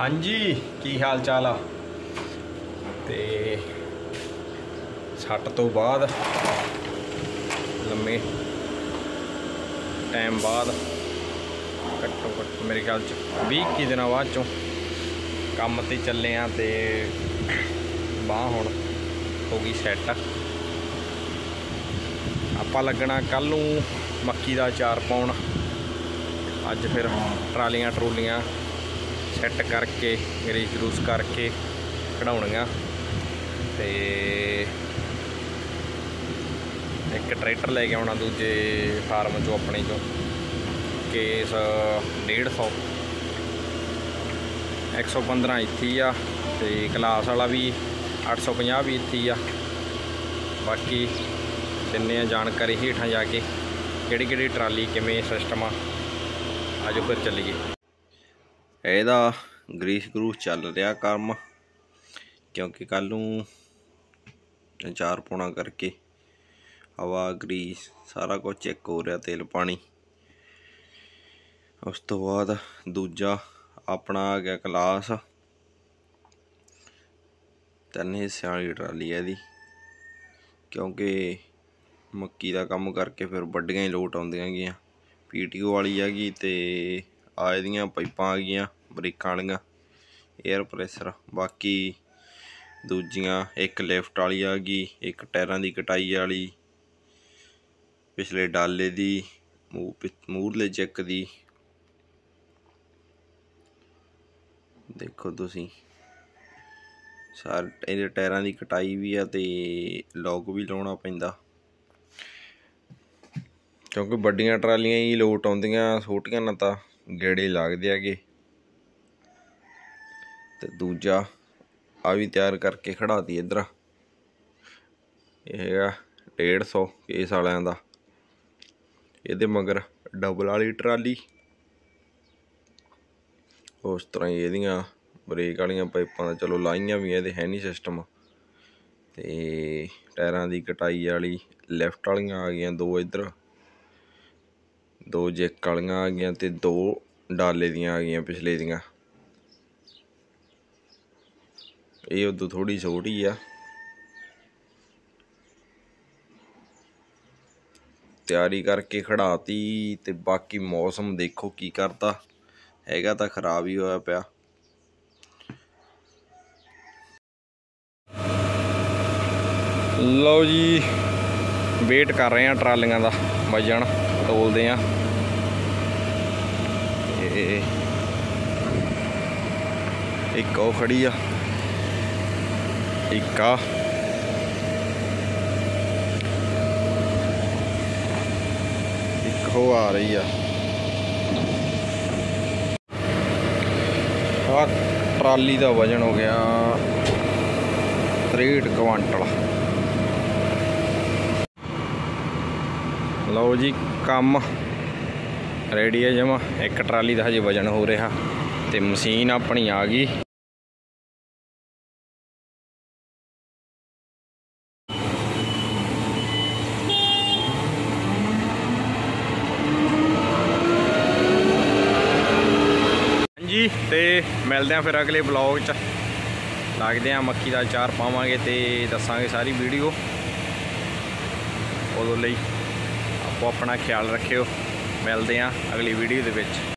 ਹਾਂਜੀ, ਕੀ ਹਾਲ ਚਾਲ ਆ? ਤੇ ਸੱਟ ਤੋਂ ਬਾਅਦ ਲੰਮੇ ਟਾਈਮ ਬਾਅਦ ਘੱਟੋ ਘੱਟ ਮੇਰੇ ਖਿਆਲ ਚ 20 ਕੀ ਦਿਨਾਂ ਬਾਅਦ ਚੋਂ ਕੰਮ ਤੇ ਚੱਲੇ ਆ ਤੇ ਬਾਹ ਹੁਣ ਹੋ ਗਈ ਸੈੱਟ ਆਪਾਂ ਲੱਗਣਾ ਕੱਲ ਨੂੰ ਮੱਕੀ ਦਾ ਅਚਾਰ ਪਾਉਣ। ਅੱਜ ਫਿਰ ਟਰਾਲੀਆਂ ਟਰੋਲੀਆਂ ਸੈੱਟ ਕਰਕੇ ਗਰੀਸ ਗਰੂਸ ਕਰਕੇ ਕਢਾਉਣੀਆਂ। ਤੇ ਇੱਕ ਟਰੈਕਟਰ ਲੈ ਕੇ ਆਉਣਾ ਦੂਜੇ ਫਾਰਮ ਚੋਂ, ਆਪਣੇ ਚੋਂ। ਕੇਸ 150 115 ਇੱਥੇ ਆ, ਤੇ ਕਲਾਸ ਵਾਲਾ ਵੀ 850 ਵੀ ਇੱਥੇ ਹੀ ਆ। ਬਾਕੀ ਦਿੰਨੇ ਆ ਜਾਣਕਾਰੀ ਹੇਠਾਂ ਜਾ ਕੇ ਕਿਹੜੀ ਕਿਹੜੀ ਟਰਾਲੀ, ਕਿਵੇਂ ਸਿਸਟਮ ਆ। ਆਜੋ ਫਿਰ ਚੱਲੀਏ। ਇਹਦਾ ਗਰੀਸ ਗਰੂਸ ਚੱਲ ਰਿਹਾ ਕੰਮ, ਕਿਉਂਕਿ ਕੱਲ ਨੂੰ ਚਾਰ ਪਾਉਣਾ ਕਰਕੇ ਹਵਾ, ਗਰੀਸ, ਸਾਰਾ ਕੁਝ ਚੈੱਕ ਹੋ ਰਿਹਾ ਤੇਲ, ਪਾਣੀ। ਉਸ ਤੋਂ ਬਾਅਦ ਦੂਜਾ ਆਪਣਾ ਆ ਗਿਆ ਕਲਾਸ ਤਿੰਨ ਹਿੱਸਿਆਂ ਵਾਲੀ ਟਰਾਲੀ ਹੈ ਇਹਦੀ, ਕਿਉਂਕਿ ਮੱਕੀ ਦਾ ਕੰਮ ਕਰਕੇ ਫਿਰ ਵੱਡੀਆਂ ਹੀ ਲੋਟ ਆਉਂਦੀਆਂ ਗੀਆਂ। ਪੀਟੀਓ ਵਾਲੀ ਹੈਗੀ ਤੇ ਆ ਇਹਦੀਆਂ ਪਾਈਪਾਂ ਆ ਗਈਆਂ, ਬ੍ਰੇਕਾਂ ਵਾਲੀਆਂ 에ਅਰ ਪ੍ਰੈਸ਼ਰ ਬਾਕੀ ਦੂਜੀਆਂ, ਇੱਕ ਲਿਫਟ ਵਾਲੀ ਆ ਗਈ, ਇੱਕ ਟਾਇਰਾਂ ਦੀ ਕਟਾਈ ਵਾਲੀ, ਪਿਛਲੇ ਡਾਲੇ ਦੀ ਮੂਰਲੇ ਚੈੱਕ ਦੀ। ਦੇਖੋ ਤੁਸੀਂ, ਸਾਰੇ, ਇਹਦੇ ਟਾਇਰਾਂ ਦੀ ਕਟਾਈ ਵੀ ਆ ਤੇ ਲੋਕ ਵੀ ਲਾਉਣਾ ਪੈਂਦਾ। ਕਿਉਂਕਿ ਵੱਡੀਆਂ ਟਰਾਲੀਆਂ ਹੀ ਲੋਟ ਆਉਂਦੀਆਂ, ਛੋਟੀਆਂ ਨਾ ਤਾਂ ਗੇੜੇ ਲੱਗਦੇ ਆਗੇ ਤੇ ਦੂਜਾ ਆ ਵੀ ਤਿਆਰ ਕਰਕੇ ਖੜਾਤੀ ਇਧਰ। ਇਹ ਹੈਗਾ 150 ਕੇਸ ਵਾਲਿਆਂ ਦਾ। ਇਹਦੇ ਮਗਰ ਡਬਲ ਵਾਲੀ ਟਰਾਲੀ। ਉਸ ਤਰ੍ਹਾਂ ਹੀ ਇਹਦੀਆਂ ਬ੍ਰੇਕ ਵਾਲੀਆਂ ਪਾਈਪਾਂ ਦਾ ਚਲੋ ਲਾਈਆਂ ਵੀ ਇਹਦੇ ਹੈ ਨਹੀਂ ਸਿਸਟਮ ਤੇ ਟਾਇਰਾਂ ਦੀ ਕਟਾਈ ਵਾਲੀ ਲੈਫਟ ਵਾਲੀਆਂ ਆ ਗਈਆਂ ਦੋ ਇਧਰ। ਦੋ ਜੈਕ ਵਾਲੀਆਂ ਆ ਗਈਆਂ ਤੇ ਦੋ ਡਾਲੇ ਦੀਆਂ ਆ ਗਈਆਂ ਪਿਛਲੇ ਦੀਆਂ। ਇਹ ਉਦੋਂ ਥੋੜੀ ਛੋਟੀ ਆ। ਤਿਆਰੀ ਕਰਕੇ ਖੜਾਤੀ ਤੇ ਬਾਕੀ ਮੌਸਮ ਦੇਖੋ ਕੀ ਕਰਦਾ ਹੈਗਾ ਤਾਂ ਖਰਾਬ ਹੀ ਹੋਇਆ ਪਿਆ। ਲਓ ਜੀ, ਵੇਟ ਕਰ ਰਹੇ ਆ ਟਰਾਲੀਆਂ ਦਾ ਵਜਣ ਤੋਲਦੇ ਆ। ਇਹ ਇੱਕ ਉਹ ਖੜੀ ਆ। ਇੱਕ ਆ। ਇੱਕ ਉਹ ਆ ਰਹੀ ਆ। ਆ ਟਰਾਲੀ ਦਾ ਵਜਨ ਹੋ ਗਿਆ 63 ਕੁਆਂਟਲ ਲਓ ਜੀ, ਕੰਮ। ਰੈਡੀ ਹੈ ਜਮਾ। ਇੱਕ ਟਰਾਲੀ ਦਾ ਹਜੇ ਵਜਨ ਹੋ ਰਿਹਾ ਤੇ ਮਸ਼ੀਨ ਆਪਣੀ ਆ ਗਈ। ਹਾਂਜੀ, ਤੇ ਮਿਲਦੇ ਆ ਫਿਰ ਅਗਲੇ ਬਲੌਗ 'ਚ। ਲੱਗਦੇ ਆ ਮੱਕੀ ਦਾ ਚਾਰ ਪਾਵਾਂਗੇ ਤੇ ਦੱਸਾਂਗੇ ਸਾਰੀ ਵੀਡੀਓ ਉਦੋਂ ਲਈ। ਆਪੋ ਆਪਣਾ ਖਿਆਲ ਰੱਖਿਓ। ਮਿਲਦੇ ਆ ਅਗਲੀ ਵੀਡੀਓ ਦੇ ਵਿੱਚ।